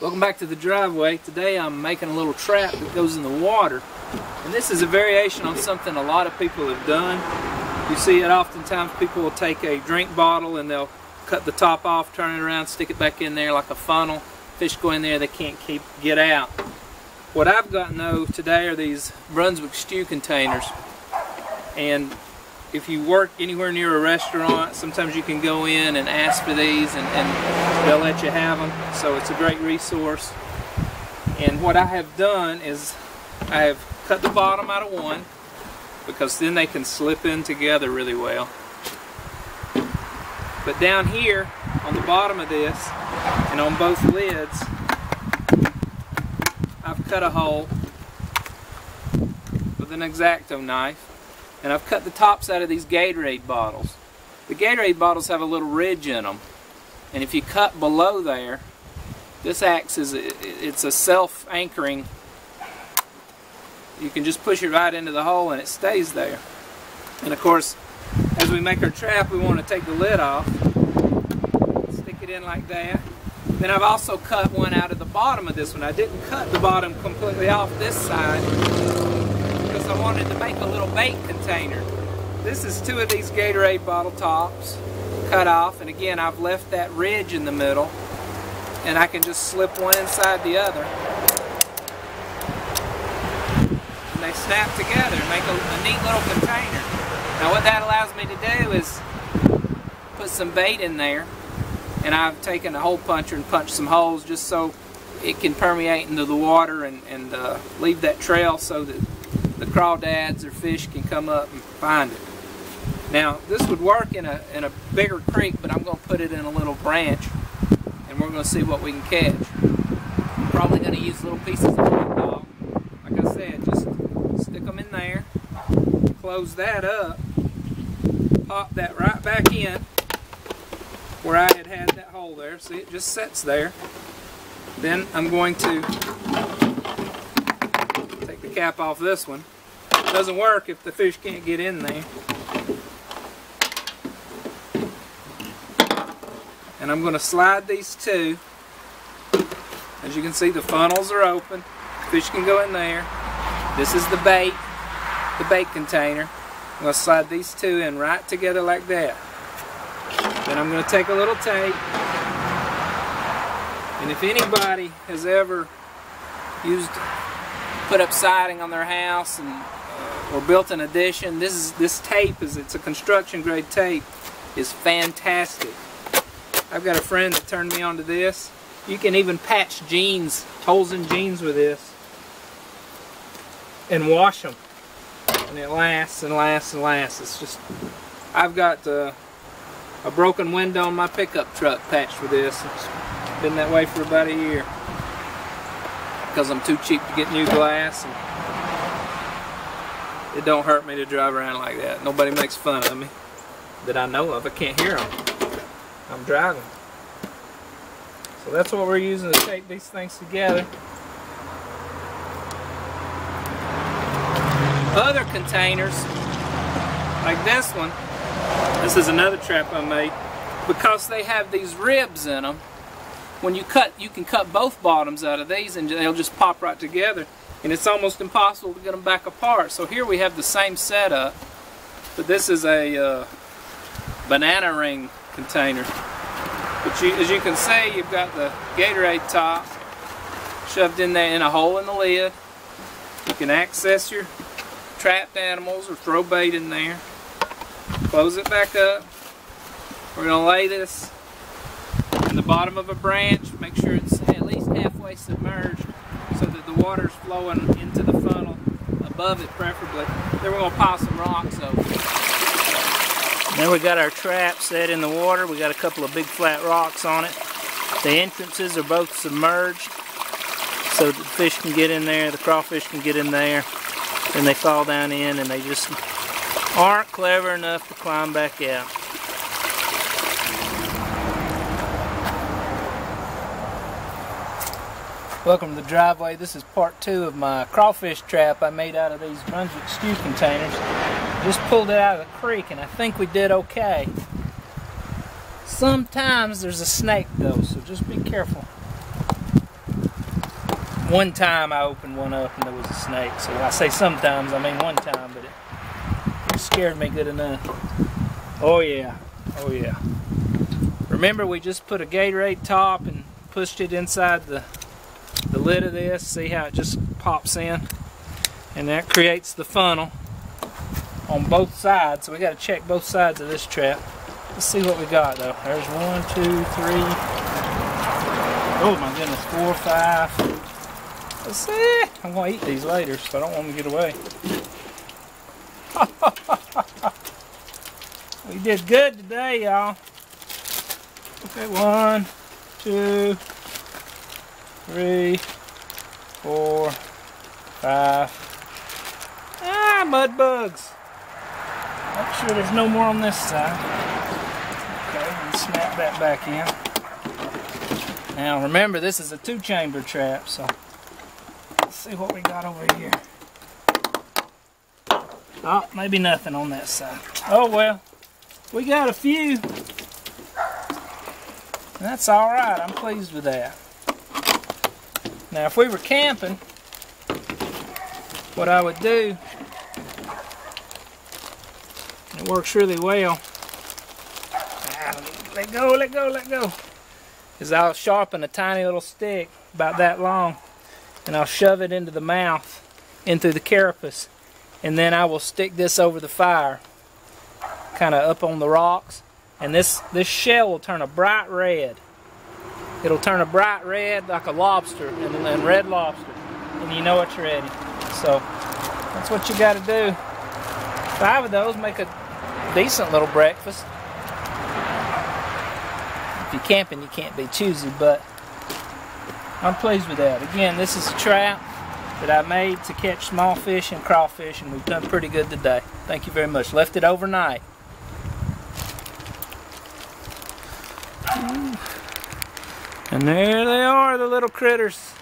Welcome back to the driveway. Today I'm making a little trap that goes in the water. And this is a variation on something a lot of people have done. You see it oftentimes people will take a drink bottle and they'll cut the top off, turn it around, stick it back in there like a funnel. Fish go in there, they can't keep get out. What I've gotten though today are these Brunswick stew containers. And if you work anywhere near a restaurant, sometimes you can go in and ask for these and, and they'll let you have them. So it's a great resource. And what I have done is I have cut the bottom out of one because then they can slip in together really well. But down here on the bottom of this and on both lids, I've cut a hole with an X-Acto knife and I've cut the tops out of these Gatorade bottles. The Gatorade bottles have a little ridge in them, and if you cut below there, this acts as a, it's a self-anchoring. You can just push it right into the hole and it stays there. And of course, as we make our trap, we want to take the lid off, stick it in like that. Then I've also cut one out of the bottom of this one. I didn't cut the bottom completely off this side I wanted to make a little bait container. This is two of these Gatorade bottle tops cut off and again I've left that ridge in the middle and I can just slip one inside the other and they snap together and make a, a neat little container. Now what that allows me to do is put some bait in there and I've taken a hole puncher and punched some holes just so it can permeate into the water and, and uh, leave that trail so that the crawdads or fish can come up and find it. Now, this would work in a, in a bigger creek, but I'm going to put it in a little branch, and we're going to see what we can catch. I'm probably going to use little pieces of hot dog. Like I said, just stick them in there, close that up, pop that right back in where I had had that hole there. See, it just sets there. Then I'm going to take the cap off this one. Doesn't work if the fish can't get in there. And I'm going to slide these two. As you can see, the funnels are open. Fish can go in there. This is the bait, the bait container. I'm going to slide these two in right together like that. Then I'm going to take a little tape. And if anybody has ever used put up siding on their house and or built an addition. This is this tape is it's a construction grade tape is fantastic. I've got a friend that turned me on to this. You can even patch jeans, holes in jeans with this and wash them. And it lasts and lasts and lasts. It's just, I've got uh, a broken window on my pickup truck patched with this. It's been that way for about a year because I'm too cheap to get new glass. It don't hurt me to drive around like that. Nobody makes fun of me that I know of. I can't hear them. I'm driving. So that's what we're using to tape these things together. Other containers, like this one, this is another trap I made, because they have these ribs in them, when you cut, you can cut both bottoms out of these and they'll just pop right together. And it's almost impossible to get them back apart. So here we have the same setup, but this is a uh, banana ring container. But you, as you can see, you've got the Gatorade top shoved in there in a hole in the lid. You can access your trapped animals or throw bait in there. Close it back up. We're going to lay this in the bottom of a branch, make sure it's at least halfway submerged so that the water's flowing into the funnel, above it preferably. Then we're going to pile some rocks over. Now we got our trap set in the water. We got a couple of big flat rocks on it. The entrances are both submerged so the fish can get in there, the crawfish can get in there, and they fall down in and they just aren't clever enough to climb back out. Welcome to the driveway. This is part two of my crawfish trap I made out of these Brunswick stew containers. Just pulled it out of the creek and I think we did okay. Sometimes there's a snake though, so just be careful. one time I opened one up and there was a snake. So I say sometimes, I mean one time, but it, it scared me good enough. Oh yeah, oh yeah. Remember we just put a Gatorade top and pushed it inside the, the lid of this. See how it just pops in? And that creates the funnel on both sides. So we got to check both sides of this trap. Let's see what we got though. There's one, two, three. Oh my goodness, four, five. Let's see. I'm gonna eat these later, so I don't want them to get away. we did good today, y'all. Okay, one, two, three, four, five. Ah, mud bugs. Make sure there's no more on this side. Okay, and snap that back in. Now remember, this is a two-chamber trap, so let's see what we got over here. Oh, maybe nothing on that side. Oh well, we got a few. That's all right. I'm pleased with that. Now, if we were camping, what I would do it works really well. Ah, let go, let go, let go. Is I'll sharpen a tiny little stick about that long and I'll shove it into the mouth, in through the carapace, and then I will stick this over the fire, kind of up on the rocks, and this, this shell will turn a bright red. It'll turn a bright red like a lobster, and, and red lobster, and you know it's ready. So that's what you got to do. Five of those make a decent little breakfast. If you're camping, you can't be choosy, but I'm pleased with that. Again, this is a trap that I made to catch small fish and crawfish, and we've done pretty good today. Thank you very much. Left it overnight. And there they are, the little critters.